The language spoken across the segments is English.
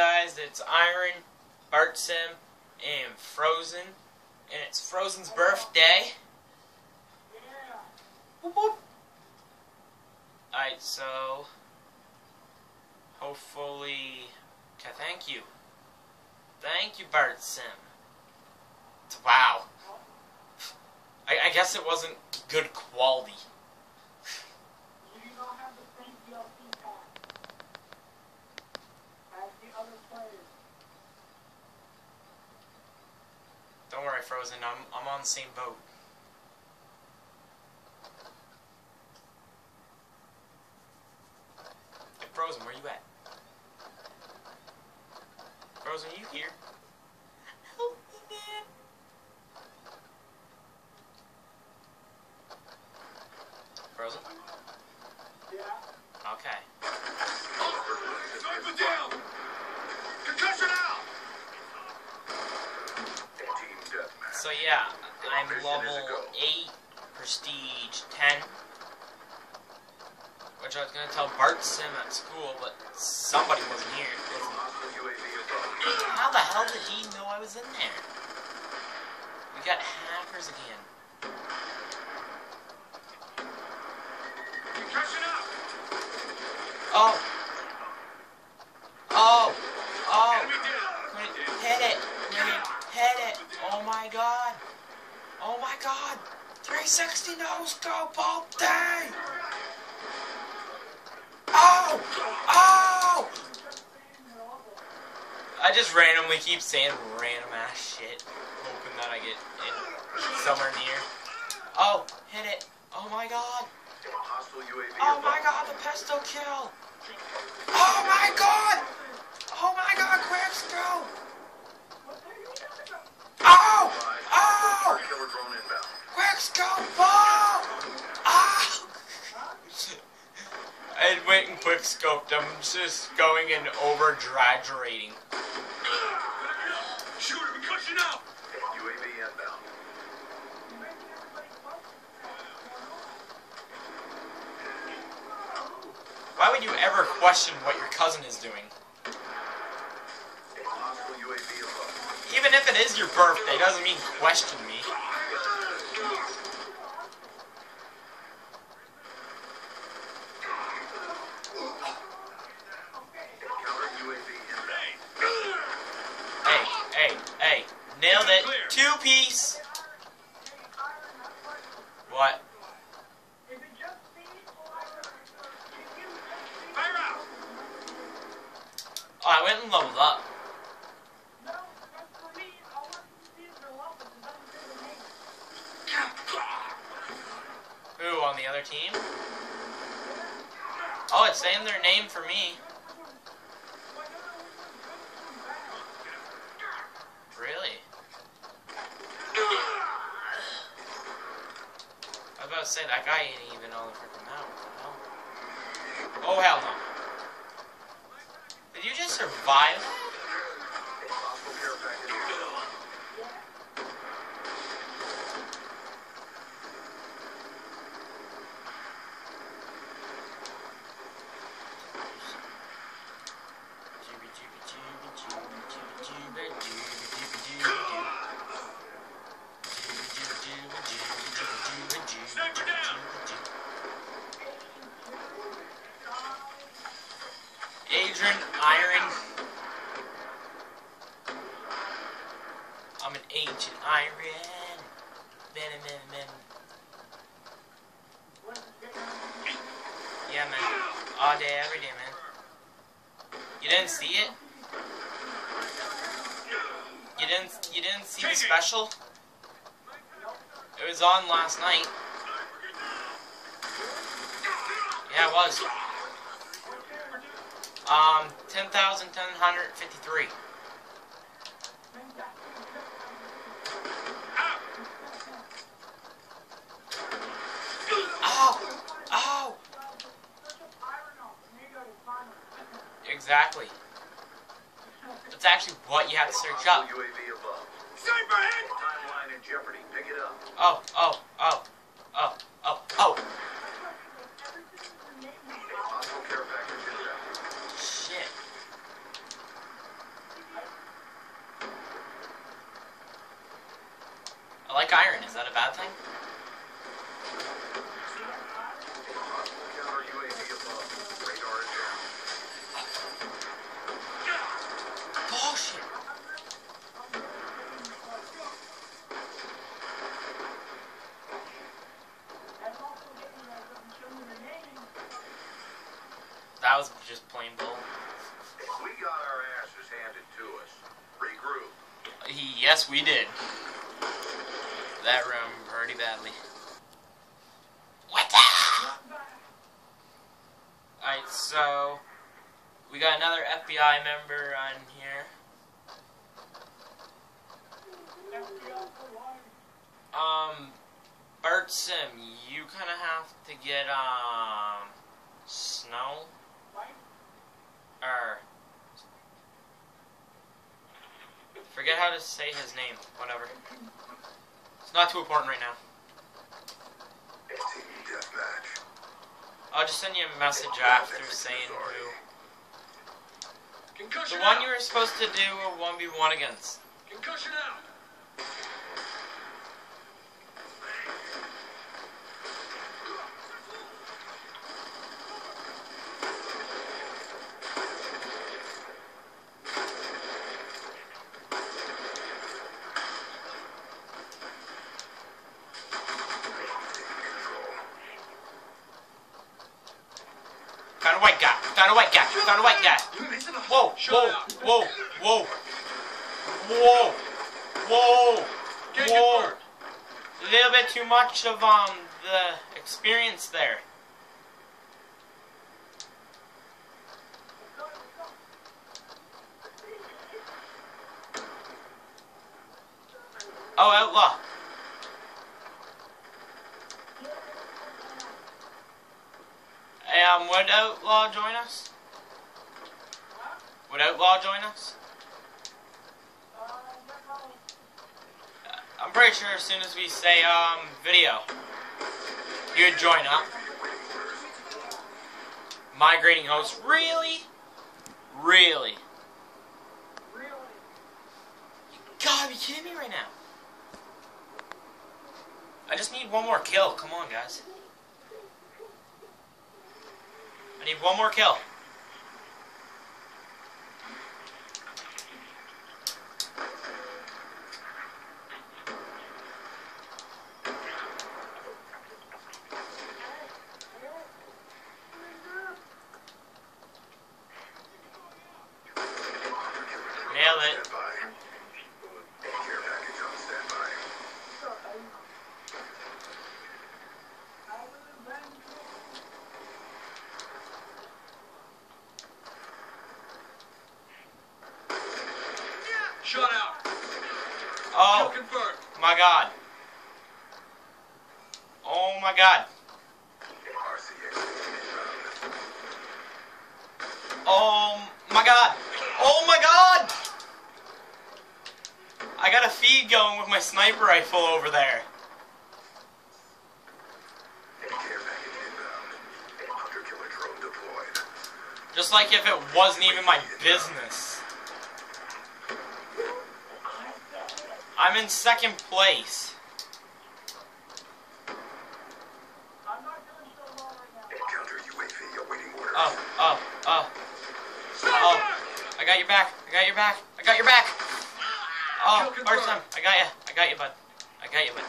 guys, it's Iron, Bart Sim, and Frozen. And it's Frozen's birthday. Alright, so hopefully okay, thank you. Thank you, Bart Sim. Wow. I, I guess it wasn't good quality. You do not have the same DLC pack as the other players. Don't worry, Frozen. I'm I'm on the same boat. Hey, Frozen, where you at? Frozen, you here? Level 8, prestige 10. Which I was gonna tell Bart Sim at school, but somebody wasn't here. How the hell did he know I was in there? We got hackers again. Oh! Oh! Oh! Hit it! Hit it! Oh my god! Oh my god! 360 no scope all day! Oh! Oh! I just randomly keep saying random ass shit, hoping that I get in somewhere near. Oh, hit it! Oh my god! Oh my god, the pesto kill! Oh my god! Oh my god, quick scope! Oh! Killer drone inbound. Quick scope! Oh! Oh! I went and quick scoped. I'm just going and over exaggerating. Shooter, concussion out! UAV inbound. Why would you ever question what your cousin is doing? Hostile UAV above. Even if it is your birthday, doesn't mean question me. Counter UAV inbound. Hey, hey, hey. Nailed it. Two piece. What? Oh, I went and leveled up. Who, on the other team? Oh, it's saying their name for me. Really? I was about to say, that guy ain't even on the freaking map. What the hell? Oh, hell no. Did you just survive? All day, every day, man. You didn't see it? You didn't you didn't see the special? It was on last night. Yeah, it was. Um, 10,753. Exactly. That's actually what you have to search up. Oh, oh, oh, oh, oh, oh. Shit. I like iron. Is that a bad thing? Was just plain bull. We got our asses handed to us. Regroup. Yes, we did. That room pretty badly. What the? Alright, so we got another FBI member on here. FBI for life. Um, Bert Sim, you kind of have to get um snow Life. or forget how to say his name. Whatever. It's not too important right now. I'll just send you a message after saying who. The one you were supposed to do a one v one against. Concussion out. Found a white guy. Found a white guy. Found a white guy. Whoa, whoa, whoa, whoa, whoa, whoa, whoa. A little bit too much of um the experience there. Oh, outlaw. Um, would outlaw join us? Would outlaw join us? Uh. I'm pretty sure as soon as we say um video, you would join up. Migrating host, really, really. Really. You kidding me right now? I just need one more kill. Come on, guys. I need one more kill. Nail it. Standby. Care package on standby. I will avenge you. Shut out. Oh confirmed. my god. Oh my god. Oh my god. Oh my god. I got a feed going with my sniper rifle over there. Just like if it wasn't even my business. I'm in second place. I'm not doing so well right now. Counter UAV awaiting orders. Oh, oh, oh, oh. I got your back. I got your back. I got your back. Oh, first time. I got you. I got you, bud. I got you, bud.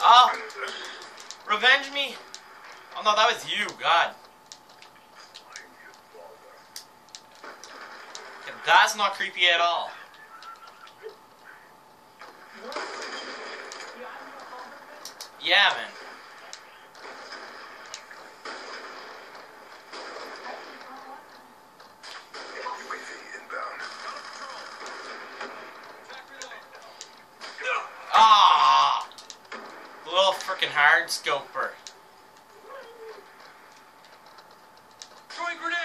Oh, revenge me. Oh no, that was you. God. That's not creepy at all. Yeah, I'm gonna hold it. Yeah, man. UAV inbound. Ah, freaking hard scoper. Throwing grenade.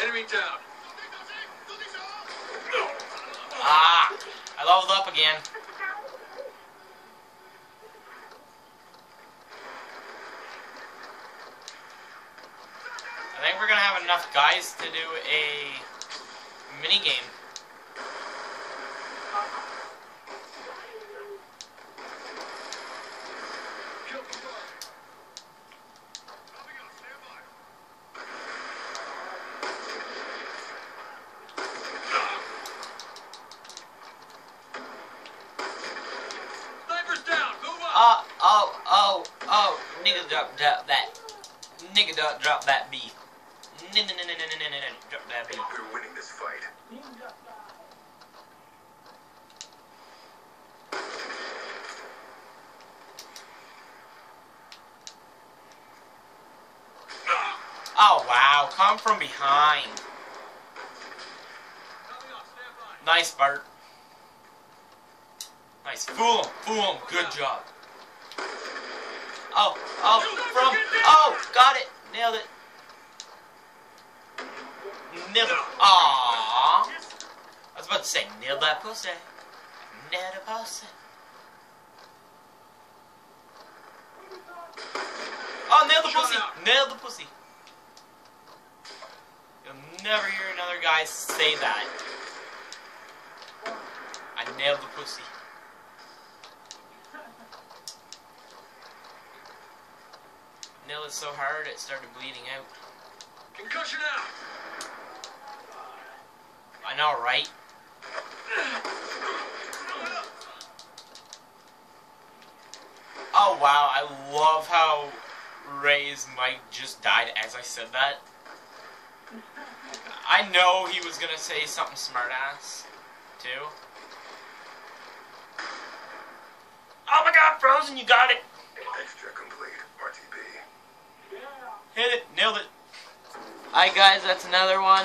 Enemy down. Ah, I leveled up again. Have enough guys to do a mini game. Sniper's down. Oh, uh, oh, oh, oh, nigga drop, drop that. Nigga drop, drop that beef. No, no, no, no, no, no, no, no, drop that beef. We're winning this fight. Oh, wow, come from behind. Coming up, stand by. Nice, Bart. Nice. Fool him, fool him, good job. Oh, oh, from, oh, got it, nailed it. It. Aww. I was about to say, nailed that pussy. A pussy. Oh, nail the pussy. Nail the pussy. You'll never hear another guy say that. I nailed the pussy. Nailed it so hard it started bleeding out. Concussion out. I know, right? Oh wow, I love how Ray's mic just died as I said that. I know he was gonna say something smartass, too. Oh my god, Frozen, you got it! Extra complete. RTP. Yeah. Hit it, nailed it. Alright guys, that's another one.